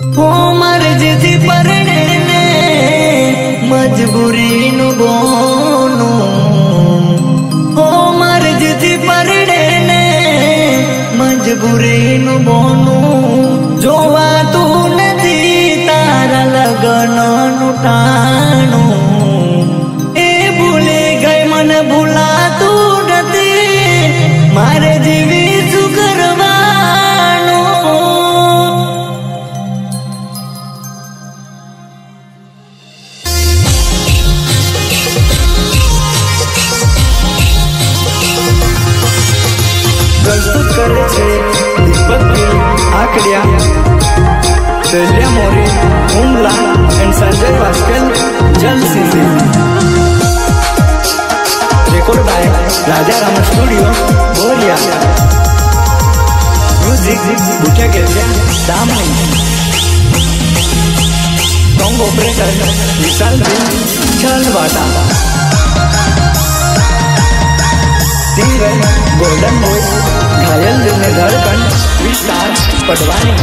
હો મરજથી પરણે મજબૂરીનું બોનું. હો મરજથી પરણે મજબૂરીનું બોનું. જોવાતું નથી તારા લગ્નનું ટાણું. More, Umla, and Sanjay Pascal, Jalsi. Recorded by Raja Rama Studio, Boria. Music, Bukya Kevya, Daman. Song operator, Vishal Bill, Chalvata. Singer, Golden Boy, घायल दिल में धड़कन विस्तार पटवानी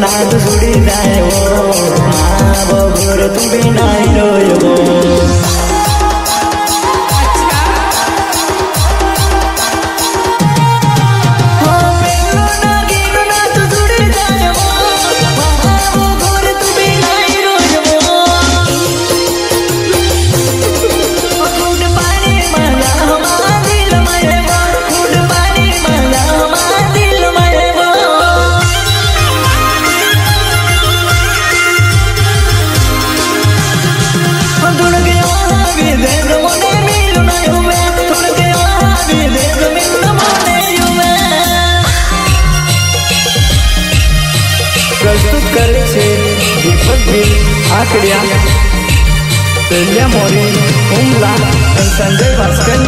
नाथ बुढी नायो। मा बगुर तुम्ही नायो કરે છે દીપક ગિલ આકડિયા શૈલ્યા મોરી હુમલા and Sanjay વાસ્કેલ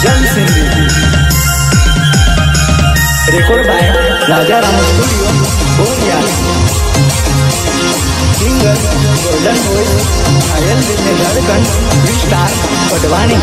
Jal Sindhi record by Rajaram studio બોરિયા સિંગર ગોલ્ડન બોય ઘાયલ દિલને ધડકન વિસ્તાર પડવાની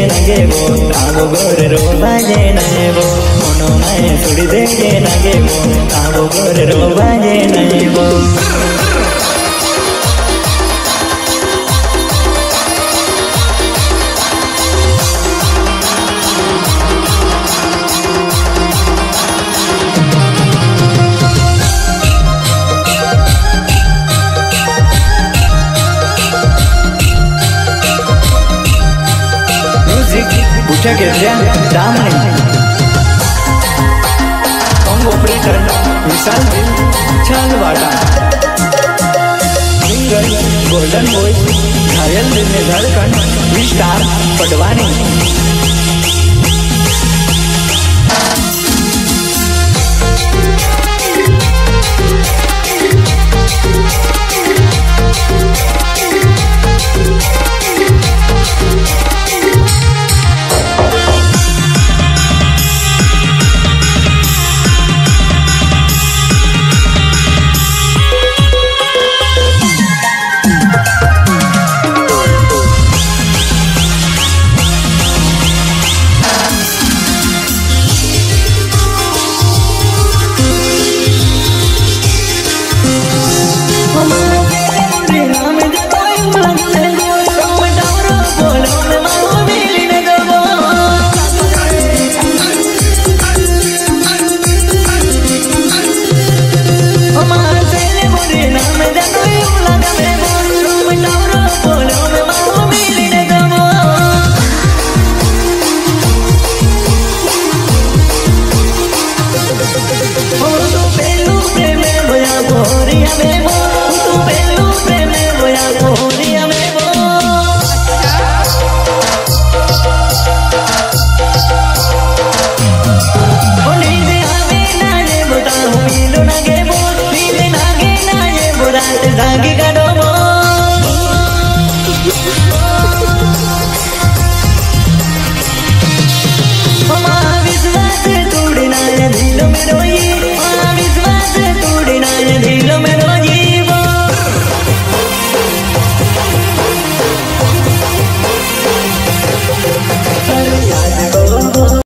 जे नगेवो तावो गोर रोबा जे नगेवो मोनो मैं सुड़ी दे जे sister caption Damini. Home operator Vishal बिल गोल्डन बॉय घायल दिल में धड़कन, विस्तार पटवानी विश्वास तोड़ना दिल में